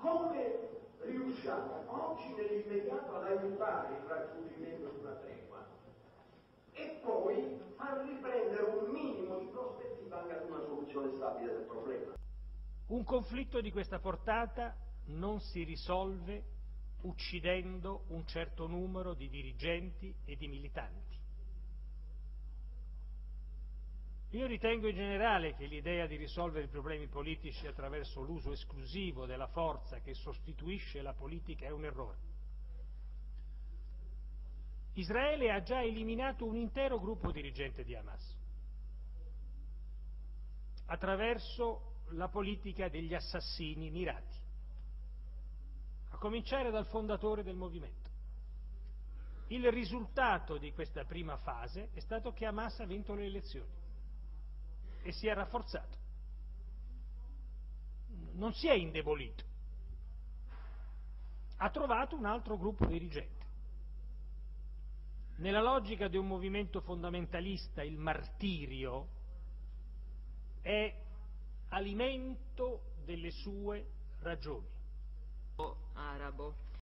come riusciamo oggi nell'immediato ad aiutare il raggiungimento di una tregua e poi far riprendere un minimo di prospettiva anche ad una soluzione stabile del problema. Un conflitto di questa portata non si risolve uccidendo un certo numero di dirigenti e di militanti. Io ritengo in generale che l'idea di risolvere i problemi politici attraverso l'uso esclusivo della forza che sostituisce la politica è un errore. Israele ha già eliminato un intero gruppo dirigente di Hamas attraverso la politica degli assassini mirati, a cominciare dal fondatore del movimento. Il risultato di questa prima fase è stato che Hamas ha vinto le elezioni e si è rafforzato, non si è indebolito, ha trovato un altro gruppo dirigente. Nella logica di un movimento fondamentalista il martirio è alimento delle sue ragioni. arabo